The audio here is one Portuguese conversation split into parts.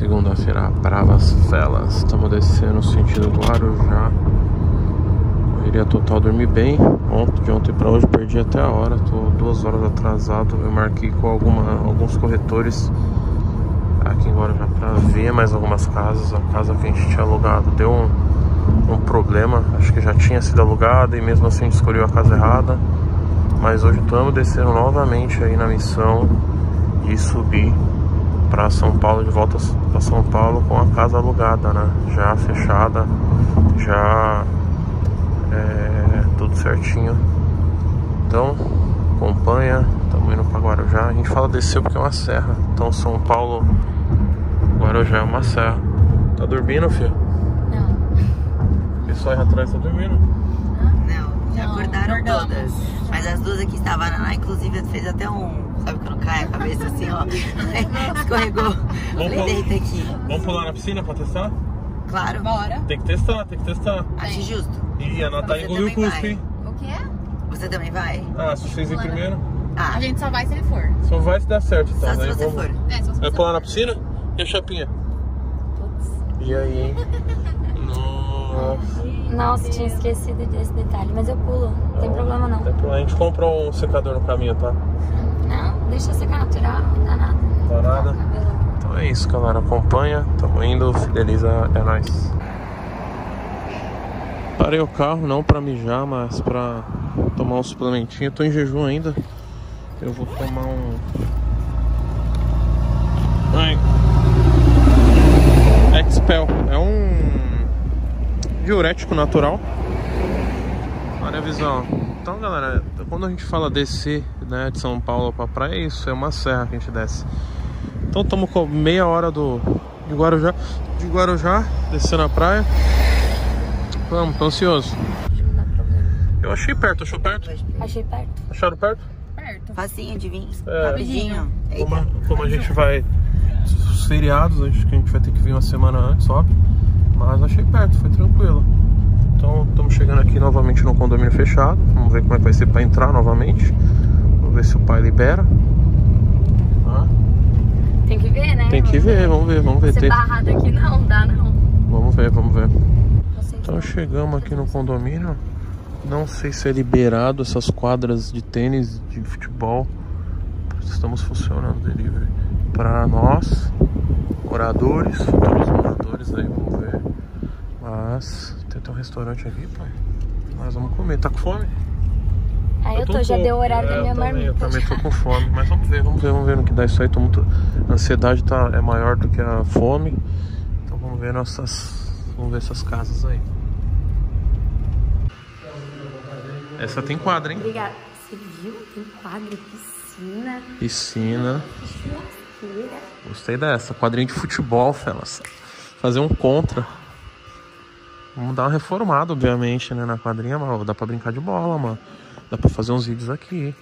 Segunda-feira, Bravas Velas. Estamos descendo sentido Guarujá. Correria total, dormi bem. Ontem, de ontem para hoje, perdi até a hora. Tô duas horas atrasado. Eu marquei com alguma, alguns corretores aqui em Guarujá para ver mais algumas casas. A casa que a gente tinha alugado deu um, um problema. Acho que já tinha sido alugada e mesmo assim a gente escolheu a casa errada. Mas hoje estamos descendo novamente aí na missão de subir para São Paulo, de volta para São Paulo com a casa alugada, né? Já fechada, já é, tudo certinho. Então, acompanha, estamos indo para Guarujá. A gente fala desceu porque é uma serra. Então, São Paulo, Guarujá é uma serra. Tá dormindo, filho? Não. O pessoal aí atrás tá dormindo. Não, já acordaram todas. Mas as duas aqui estavam lá, inclusive fez até um. Sabe quando cai a cabeça assim, ó? Escorregou. Falei, deita aqui. Vamos pular na piscina pra testar? Claro, Bora. Tem que testar, tem que testar. acho justo. Ih, a Natália engoliu o cuspe, vai. hein? O quê? Você também vai? Ah, se vocês ir primeiro. Ah, A gente só vai se ele for. Só vai se dar certo, então. só se Daí você vamos- for. É, só se Vai você pular na piscina? E a chapinha? E aí, hein? Nossa. Nossa, tinha esquecido desse detalhe, mas eu pulo, não tem problema não. A gente comprou um secador no caminho, tá? Não, deixa secar natural, não dá nada. Tá nada. Cabelo. Então é isso, galera. Acompanha. Tamo indo, fideliza, é nóis. Parei o carro não pra mijar, mas pra tomar um suplementinho. Tô em jejum ainda. Eu vou tomar um. Ai. Expel. É um diurético natural. Olha a visão. Então, galera, quando a gente fala descer né, de São Paulo pra praia, é isso, é uma serra que a gente desce. Então estamos com meia hora do de Guarujá, de Guarujá, descendo a praia. Vamos, tô ansioso. Eu achei perto, achou perto? Achei perto. Acharam perto? Perto. Facinho de vir. É. Rapidinho. Como como a gente vai os feriados, acho que a gente vai ter que vir uma semana antes, óbvio. Mas achei perto, foi tranquilo. Então estamos chegando aqui novamente no condomínio fechado. Vamos ver como é que vai ser para entrar novamente. Vamos ver se o pai libera. Tá? Tem que ver, né? Tem que ver, vamos ver, vamos ver. Ser barrado aqui não, dá não. Vamos ver, vamos ver. Então chegamos aqui no condomínio. Não sei se é liberado essas quadras de tênis, de futebol. Estamos funcionando delivery para nós, moradores, futuros moradores aí, vamos ver. Mas tem até um restaurante aqui, pai. Nós vamos comer. Tá com fome? Aí eu um tô, já pouco. deu o horário É, da minha eu também, Eu marmita. também tô com fome, mas vamos ver, vamos ver, vamos ver no que dá isso aí. Tô muito... A ansiedade tá, é maior do que a fome. Então vamos ver nossas. Vamos ver essas casas aí. Essa tem quadra, hein? Obrigada. Você viu? Tem quadro, piscina, Piscina. Gostei dessa. Quadrinho de futebol, felas. Fazer um contra. Vamos dar uma reformada, obviamente, né, na quadrinha, mas dá pra brincar de bola, mano. Dá pra fazer uns vídeos aqui.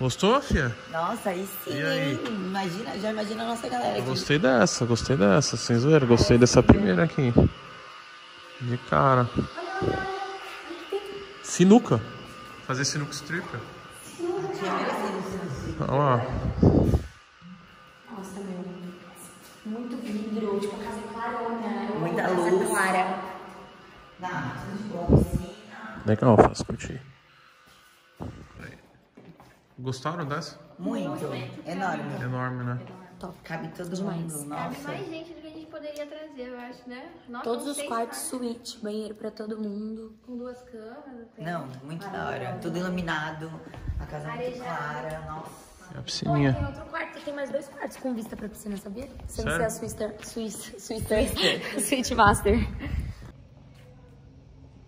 Gostou, fia? Nossa, aí sim, E aí? hein? Imagina, já imagina a nossa galera aqui. Gostei dessa, gostei dessa, sem zoeira. Gostei dessa primeira aqui. De cara. Sinuca. Fazer sinuca stripper. Olha lá. Nossa, meu. Muito vidro, tipo, a casa é clarona. Eu Muita casa luz. clara. Não, tudo de bom, piscina. Legal, faz curtir. Gostaram dessa? Muito. Enorme. Enorme, né? Cabe todo Demais. mundo. Cabe Nossa. mais gente do que a gente poderia trazer, eu acho, né? Nossa, Todos os quartos, suíte, banheiro pra todo mundo. Com duas tem Não, muito da hora. Tudo iluminado. A casa é muito clara. Nossa. É a Tem piscininha. outro quarto, tem mais dois quartos com vista pra piscina, sabia? Sem ser a Swister, Swiss, Swister, Suite Master.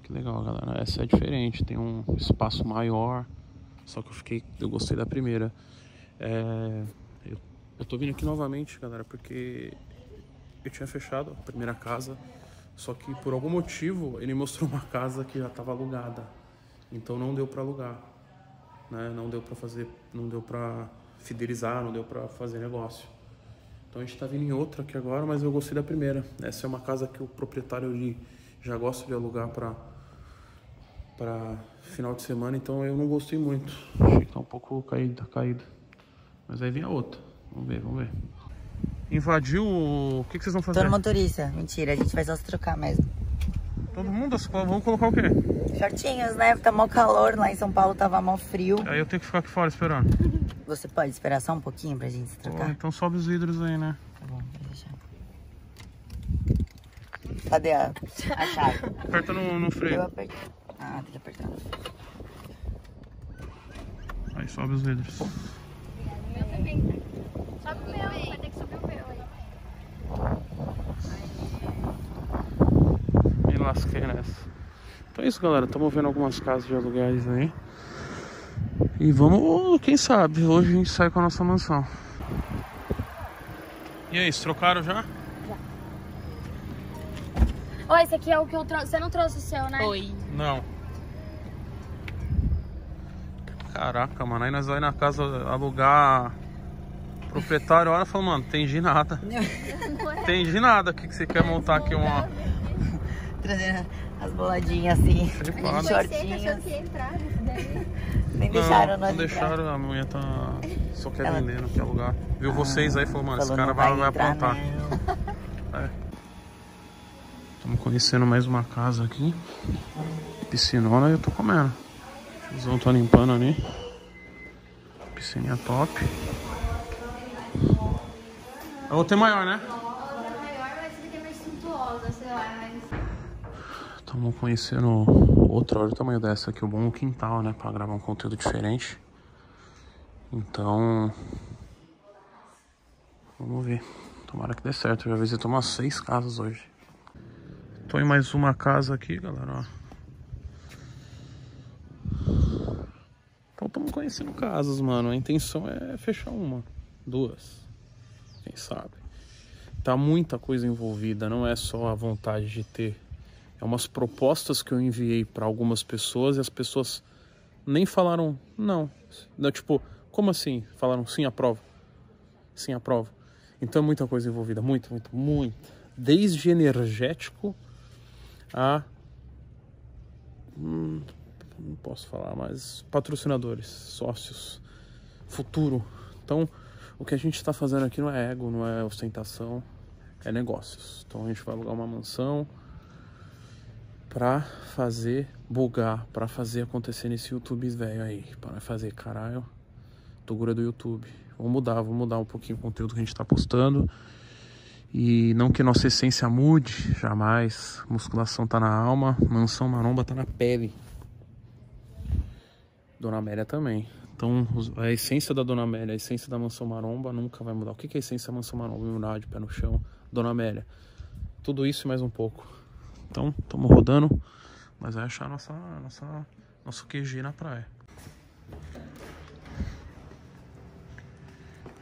Que legal, galera. Essa é diferente, tem um espaço maior. Só que eu fiquei. Eu gostei da primeira. É, eu, eu tô vindo aqui novamente, galera, porque eu tinha fechado a primeira casa. Só que por algum motivo ele mostrou uma casa que já estava alugada. Então não deu para alugar. Né? Não deu para fazer. Não deu para fidelizar, não deu para fazer negócio. Então a gente tá vindo em outra aqui agora, mas eu gostei da primeira. Essa é uma casa que o proprietário ele já gosta de alugar para para final de semana, então eu não gostei muito. Achei que tá um pouco caída, caída. Mas aí vem a outra. Vamos ver, vamos ver. invadiu o... Que, que vocês vão Tô fazer? no motorista. Mentira, a gente vai só se trocar mesmo. Todo mundo? Vamos colocar o quê? Shortinhos, né? Tá mó calor. Lá em São Paulo tava mó frio. Aí eu tenho que ficar aqui fora esperando. Você pode esperar só um pouquinho pra gente se trocar? então sobe os vidros aí, né? Tá bom, vou deixar. Cadê a, a chave? Aperta no, no Eu freio. Ah, tem que apertar. Aí sobe os vidros. O meu também. Sobe o meu aí. Me lasquei nessa. Então é isso, galera. Estamos vendo algumas casas de aluguéis aí. E vamos, quem sabe, hoje a gente sai com a nossa mansão. E aí, se trocaram já? Ó, esse aqui é o que eu trouxe. Você não trouxe o seu, né? Oi. Não. Caraca, mano. Aí nós vamos na casa alugar. Proprietário olha e fala, mano, entendi nada. Entendi nada. O que, que você quer montar aqui uma. Trazendo as boladinhas assim. Flipada. de shortinhos. achando que ia entrar nesse daí. Nem deixaram não, nós não entrar. deixaram, a mulher tá. Só quer Ela- vender, não quer alugar. Viu vocês aí falou, mano, esse cara vai, vai entrar, aprontar. Estamos conhecendo mais uma casa aqui. Piscinona e eu tô comendo. O Zão tá limpando ali. Piscininha top. A outra é maior, né? Outra maior, mas é mais suntuosa, sei lá, mas... Estamos conhecendo outra, olha o tamanho dessa aqui, o bom quintal, né? Pra gravar um conteúdo diferente. Então. Vamos ver. Tomara que dê certo. Eu já visitei umas seis casas hoje. Tô em mais uma casa aqui, galera. ó. Então estamos conhecendo casas, mano. A intenção é fechar uma, duas. Quem sabe? Tá muita coisa envolvida, não é só a vontade de ter. É umas propostas que eu enviei para algumas pessoas e as pessoas nem falaram não. não. Tipo, como assim? Falaram sim, aprovo. Sim, aprovo. Então é muita coisa envolvida, muito, muito, muito. Desde energético a. Hum, não posso falar, mas patrocinadores, sócios, futuro. Então, o que a gente está fazendo aqui não é ego, não é ostentação, é negócios. Então a gente vai alugar uma mansão pra fazer bugar, pra fazer acontecer nesse YouTube velho aí, para fazer caralho, Togura do YouTube. Vamos mudar, vamos mudar um pouquinho o conteúdo que a gente tá postando. E não que nossa essência mude, jamais. Musculação tá na alma, mansão maromba tá na pele. Dona Amélia também. Então, a essência da Dona Amélia, a essência da Mansão Maromba nunca vai mudar. O que é a essência da Mansão Maromba? Humildade, pé no chão, Dona Amélia. Tudo isso e mais um pouco. Então, estamos rodando, mas vai achar nossa, nossa, nosso QG na praia.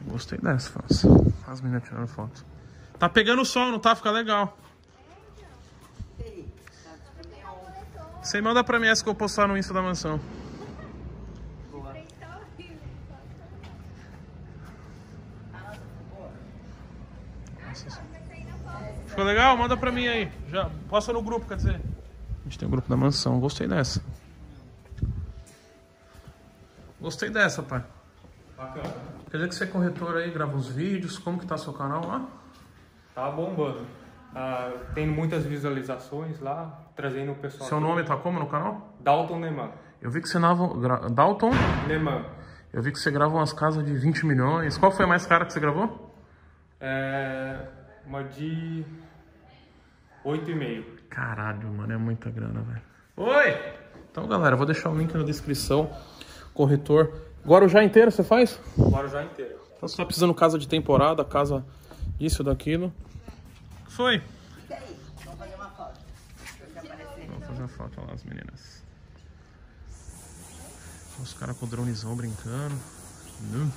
Gostei dessa, França. As meninas tirando foto. Tá pegando sol, não tá? Fica legal. Você manda pra mim essa que eu postar no Insta da mansão. Ficou legal? Manda pra mim aí. Já posta no grupo, quer dizer. A gente tem o grupo da mansão. Gostei dessa. Gostei dessa, pai. Bacana. Quer dizer que você é corretor aí, grava os vídeos. Como que tá seu canal lá? Tá bombando. Ah, tem muitas visualizações lá, trazendo o pessoal. Seu nome tá como no canal? Dalton Neman. Eu vi que você grava... gra- Dalton? Neman. Eu vi que você grava umas casas de 20 milhões. Qual foi a mais cara que você gravou? É uma de 8,5. Caralho, mano, é muita grana, velho. Oi! Então, galera, vou deixar o link na descrição. Corretor. Guarujá inteiro você faz? Guarujá inteiro. Então você tá precisando casa de temporada, casa disso, daquilo. Foi. E aí? Vamos fazer uma foto. Vamos fazer uma foto lá, as meninas. Os caras com o dronezão brincando. Hum.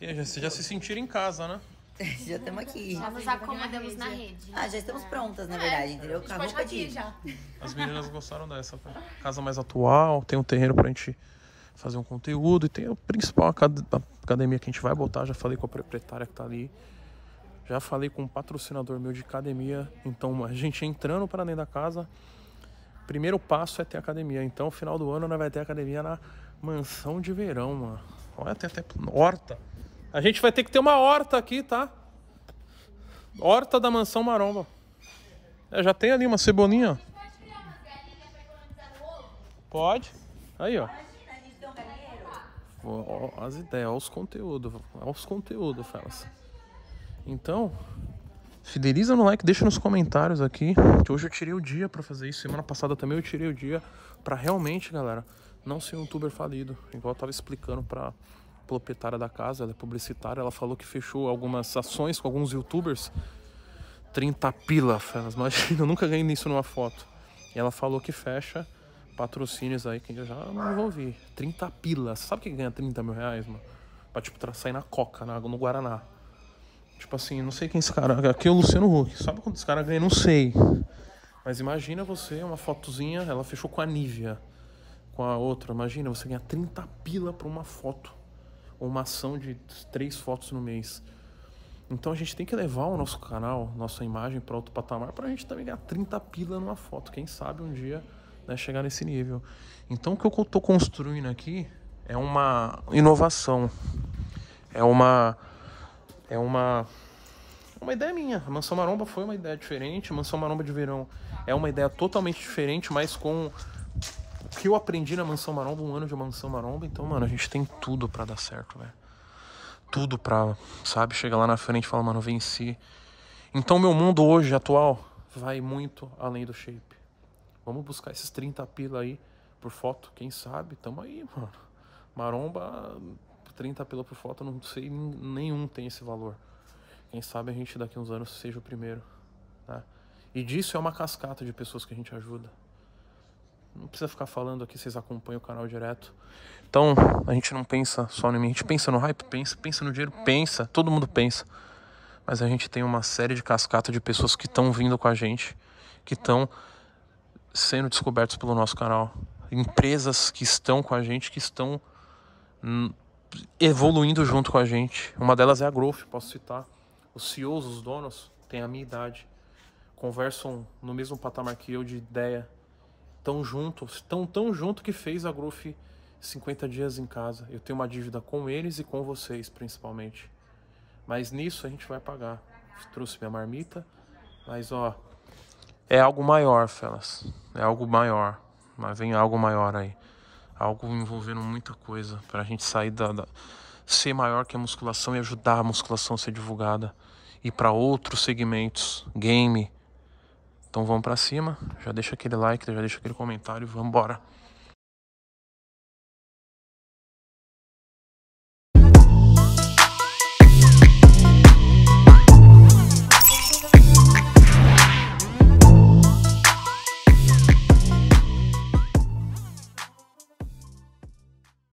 E aí, já, vocês já se sentiram em casa, né? Já estamos aqui. Já nos acomodamos na rede. Ah, já estamos prontas, na verdade, entendeu? Com a roupa de... As meninas gostaram dessa. pô. Casa mais atual, tem um terreno pra gente fazer um conteúdo e tem o principal, academia que a gente vai botar. Já falei com a proprietária que tá ali. Já falei com um patrocinador meu de academia. Então, a gente entrando para dentro da casa, primeiro passo é ter academia. Então, final do ano, nós vai ter academia na mansão de verão, mano. Olha, tem até horta. A gente vai ter que ter uma horta aqui, tá? Horta da mansão maromba. É, já tem ali uma cebolinha, ó. Pode. Aí, ó. Ó, ó, as ideias, ó os conteúdos. Ó os conteúdos, Felas. Então, fideliza no like, deixa nos comentários aqui. Que hoje eu tirei o dia pra fazer isso. Semana passada também eu tirei o dia pra realmente, galera, não ser um youtuber falido. Igual eu tava explicando pra proprietária da casa, ela é publicitária, ela falou que fechou algumas ações com alguns youtubers. 30 pila, Felas. Imagina, eu nunca ganhei nisso numa foto. E ela falou que fecha patrocínios aí que eu já não envolvi. 30 pilas. Sabe quem ganha 30 mil reais, mano? Pra, tipo, sair na Coca, na, no Guaraná. Tipo assim, não sei quem esse cara. Aqui é o Luciano Huck. Sabe quanto esse cara ganha? Não sei. Mas imagina você, uma fotozinha, ela fechou com a Nivea. Com a outra. Imagina você ganhar 30 pila pra uma foto. Ou uma ação de três fotos no mês. Então a gente tem que levar o nosso canal, nossa imagem para outro patamar pra gente também ganhar 30 pila numa foto. Quem sabe um dia né, chegar nesse nível. Então o que eu estou construindo aqui é uma inovação. É uma é uma uma ideia minha. A Mansão Maromba foi uma ideia diferente. A Mansão Maromba de Verão é uma ideia totalmente diferente, mas com o que eu aprendi na Mansão Maromba, um ano de Mansão Maromba. Então, mano, a gente tem tudo para dar certo, velho tudo pra, sabe, chegar lá na frente e falar, mano, venci. Então, meu mundo hoje, atual, vai muito além do shape. Vamos buscar esses 30 pila aí por foto, quem sabe? Tamo aí, mano. Maromba, 30 pila por foto, não sei, nenhum tem esse valor. Quem sabe a gente daqui uns anos seja o primeiro, né? E disso é uma cascata de pessoas que a gente ajuda. Não precisa ficar falando aqui, vocês acompanham o canal direto. Então, a gente não pensa só em mim, a gente pensa no hype, pensa, pensa no dinheiro, pensa, todo mundo pensa. Mas a gente tem uma série de cascata de pessoas que estão vindo com a gente, que estão sendo descobertos pelo nosso canal. Empresas que estão com a gente, que estão evoluindo junto com a gente. Uma delas é a Growth, posso citar. Os CEOs, os donos, têm a minha idade. Conversam no mesmo patamar que eu de ideia, tão junto, tão, tão junto que fez a Growth 50 dias em casa. Eu tenho uma dívida com eles e com vocês, principalmente. Mas nisso a gente vai pagar. Trouxe minha marmita, mas ó, é algo maior, Felas. É algo maior. Mas vem algo maior aí. Algo envolvendo muita coisa pra gente sair da, da ser maior que a musculação e ajudar a musculação a ser divulgada e para outros segmentos, game, então vamos para cima, já deixa aquele like, já deixa aquele comentário, vamos embora.